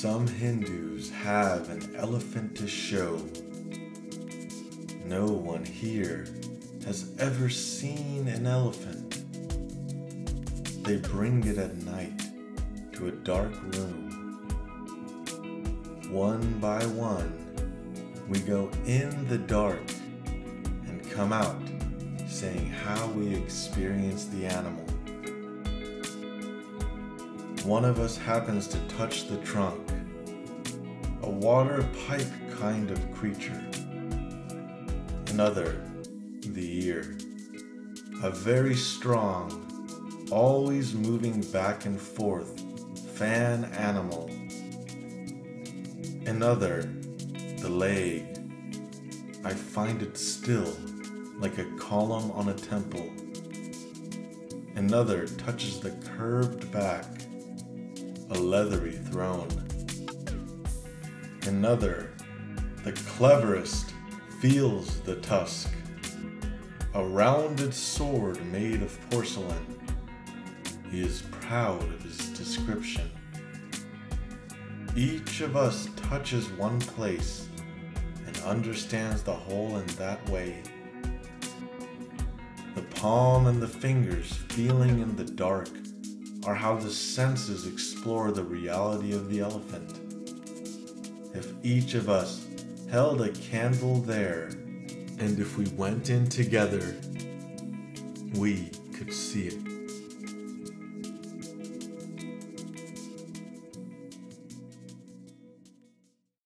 Some Hindus have an elephant to show. No one here has ever seen an elephant. They bring it at night to a dark room. One by one, we go in the dark and come out saying how we experience the animal. One of us happens to touch the trunk, a water pipe kind of creature. Another, the ear, a very strong, always moving back and forth fan animal. Another, the leg. I find it still, like a column on a temple. Another touches the curved back, a leathery throne. Another, the cleverest, feels the tusk, a rounded sword made of porcelain. He is proud of his description. Each of us touches one place and understands the whole in that way. The palm and the fingers feeling in the dark are how the senses explore the reality of the elephant. If each of us held a candle there, and if we went in together, we could see it.